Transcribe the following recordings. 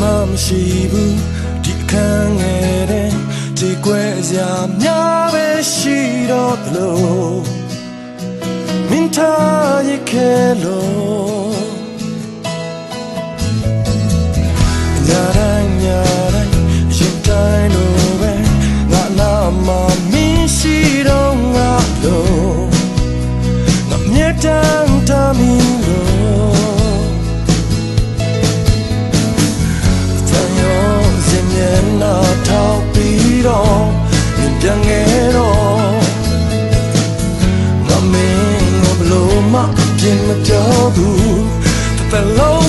မှမရှိဘူးဒီအခန်းငယ်တဲ့ဒီကွယ်စရာများပဲရှိတော့တယ်လို့မင်းထားရခဲ့လို့ ပြန်ငယ်တော့ငါမင်းငါဘလို့မှပြင်မကြောက်ဘူးတသက်လုံး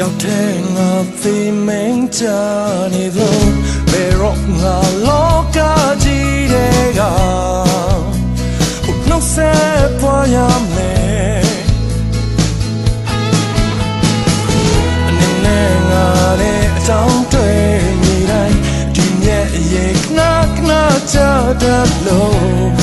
ယောက်ထဲငါသိမင်းချနေလို့ဘယ်တော့ငါလောကကြီးတွေကနှုတ်ဆက်ပွားရမယ်အနေနဲ့ငါနဲ့အကြောင်းတွေ့နေတိုင်းဒီမြဲအရေးကနာကနာချတတ်လို့